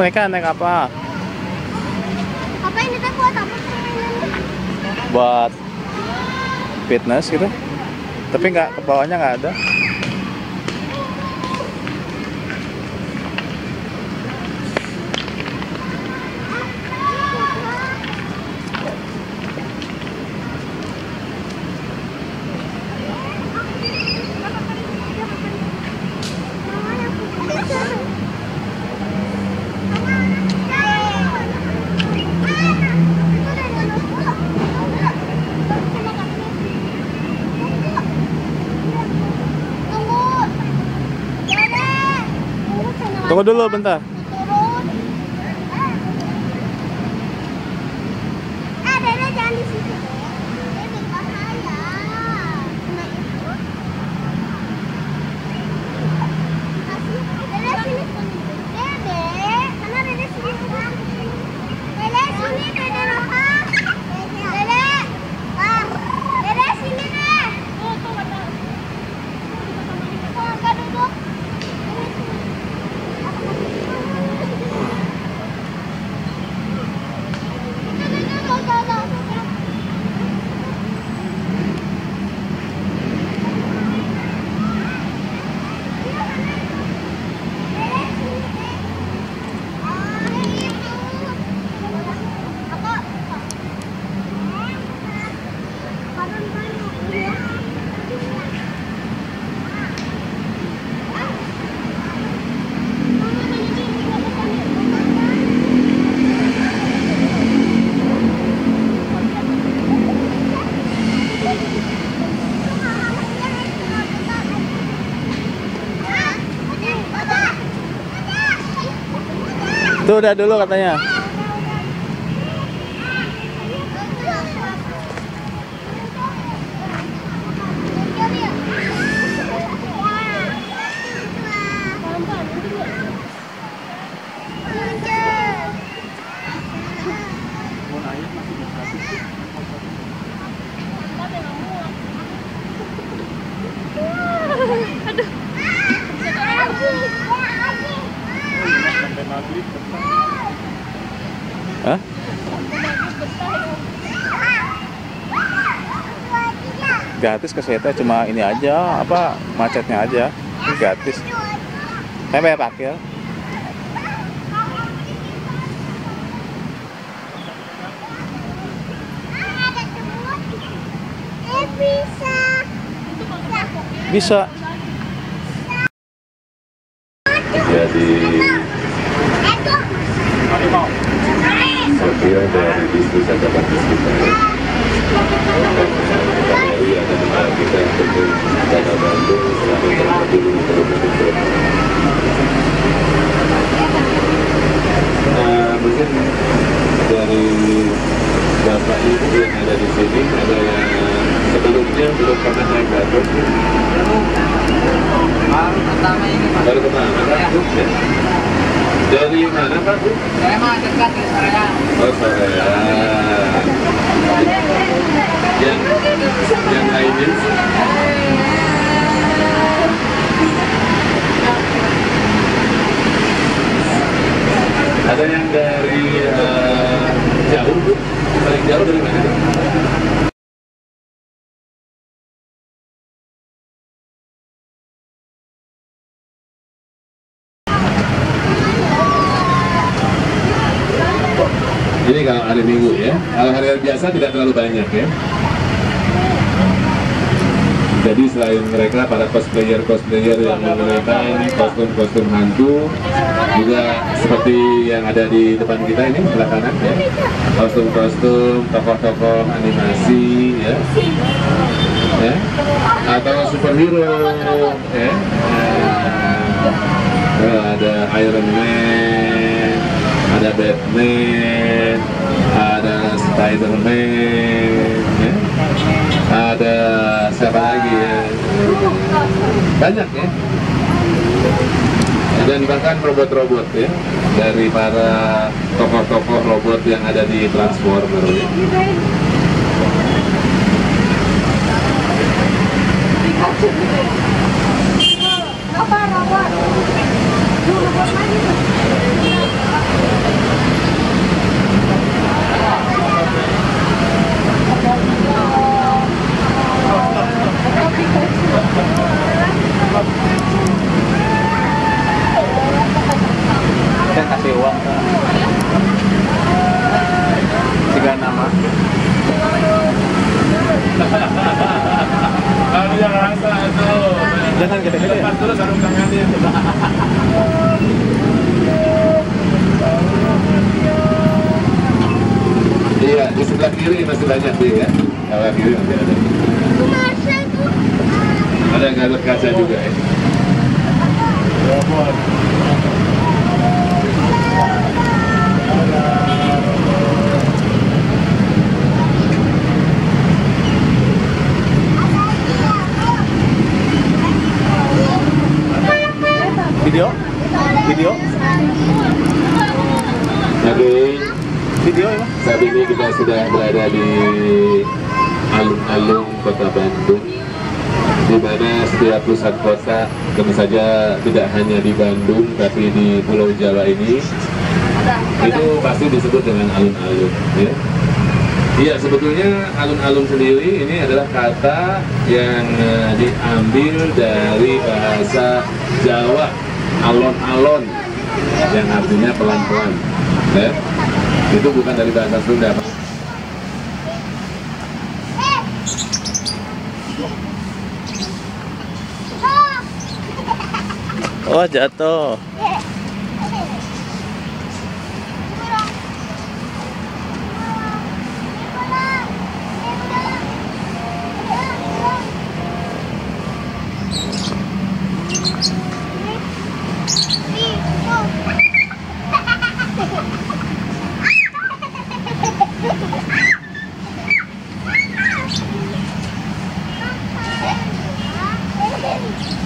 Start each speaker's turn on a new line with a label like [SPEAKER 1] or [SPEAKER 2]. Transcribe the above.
[SPEAKER 1] mereka naik apa?
[SPEAKER 2] Apa ini teh buat apa?
[SPEAKER 1] Buat fitness gitu. Tapi nggak ke bawahnya nggak ada. Tunggu dulu bentar.
[SPEAKER 2] Tuh
[SPEAKER 1] udah dulu katanya. Hah? Gratis ke saya cuma ini aja, apa macetnya aja. Gratis. Saya bayar parkir.
[SPEAKER 2] Bisa.
[SPEAKER 1] Bisa.
[SPEAKER 3] jadi saya kira dari bisnis ada bagus kita tentu terlebih Nah, mungkin dari bapak ibu yang ada di sini ada yang sebelumnya belum pernah naik
[SPEAKER 4] Baru pertama ini
[SPEAKER 3] baru pertama kan? Ya. Dari mana pak?
[SPEAKER 4] Saya mah dekat di Saraya.
[SPEAKER 3] Oh saya yang yang lainnya ada yang dari eh, jauh Bu? paling jauh dari mana? Ini kalau hari Minggu ya. Kalau hari, hari biasa tidak terlalu banyak ya. Jadi selain mereka para cosplayer cosplayer yang menggunakan kostum-kostum hantu, juga seperti yang ada di depan kita ini sebelah kanan ya, kostum-kostum tokoh-tokoh animasi ya, ya, atau superhero ya, Eh, ada Iron Man, ada Batman, ada Spider-Man, ya. ada siapa lagi ya? Banyak ya. Dan bahkan robot-robot ya dari para tokoh-tokoh robot yang ada di Transformer ya.
[SPEAKER 2] Apa robot tuh.
[SPEAKER 3] Mana sarung tangannya? Iya, di sebelah kiri masih banyak sih ya. Sebelah kiri masih ada. Ada gatot kaca juga ya.
[SPEAKER 1] Video?
[SPEAKER 3] Oke,
[SPEAKER 1] Video ya?
[SPEAKER 3] Kita sudah berada di alun-alun kota Bandung di mana setiap pusat kota tentu saja tidak hanya di Bandung tapi di Pulau Jawa ini itu pasti disebut dengan alun-alun ya. Iya sebetulnya alun-alun sendiri ini adalah kata yang eh, diambil dari bahasa Jawa alon-alon yang artinya pelan-pelan ya. itu bukan dari bahasa Sunda
[SPEAKER 1] Oh jatuh.
[SPEAKER 2] Eh, Thank you.